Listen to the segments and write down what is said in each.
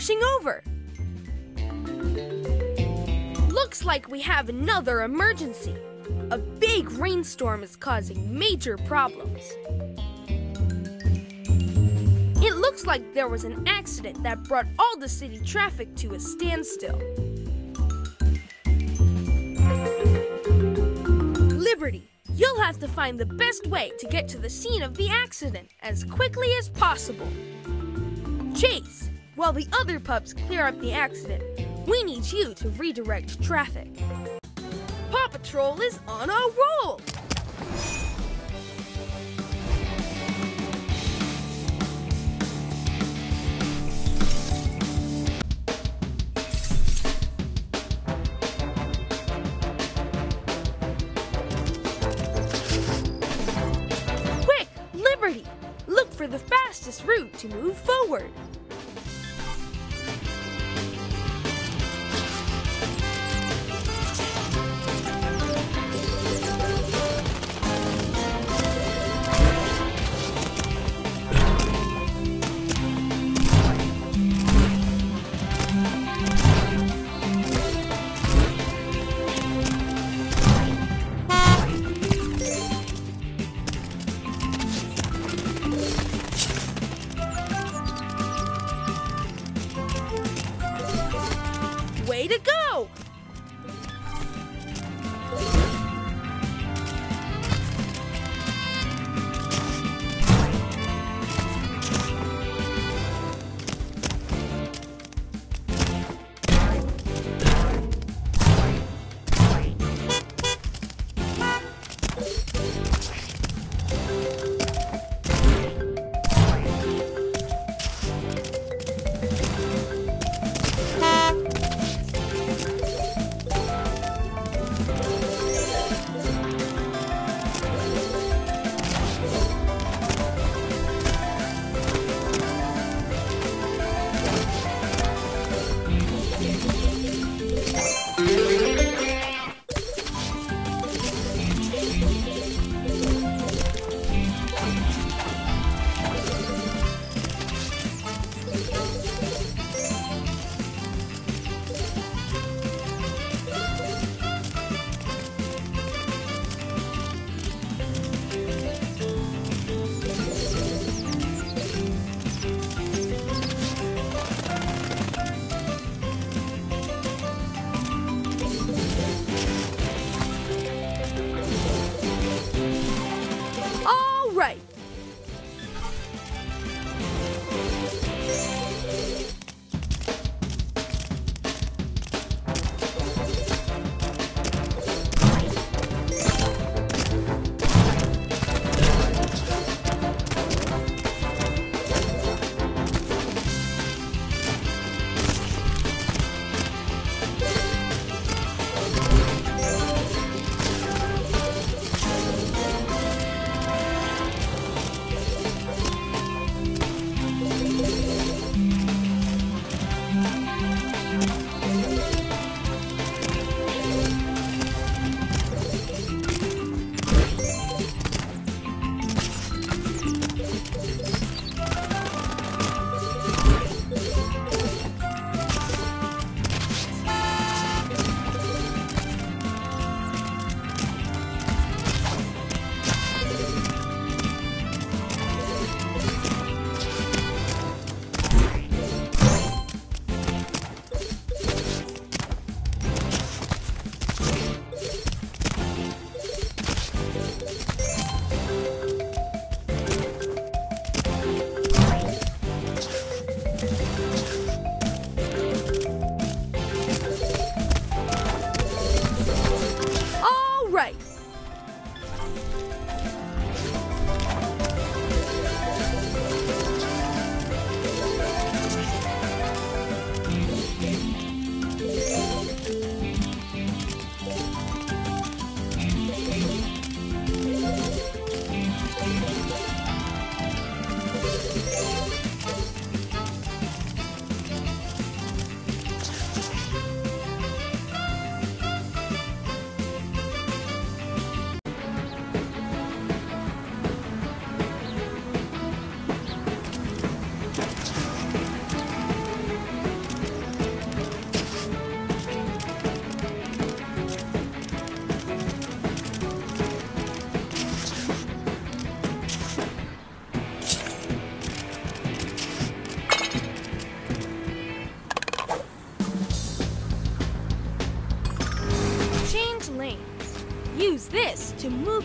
Rushing over. Looks like we have another emergency. A big rainstorm is causing major problems. It looks like there was an accident that brought all the city traffic to a standstill. Liberty, you'll have to find the best way to get to the scene of the accident as quickly as possible. Chase, while the other pups clear up the accident, we need you to redirect traffic. Paw Patrol is on a roll! Quick, Liberty! Look for the fastest route to move forward. Way to go!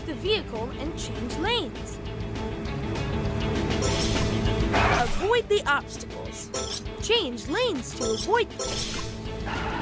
The vehicle and change lanes. Avoid the obstacles. Change lanes to avoid them.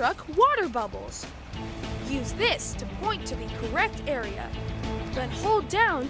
Truck water bubbles. Use this to point to the correct area. Then hold down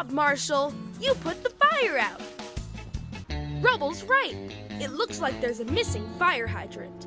job, Marshall! You put the fire out! Rubble's right. It looks like there's a missing fire hydrant.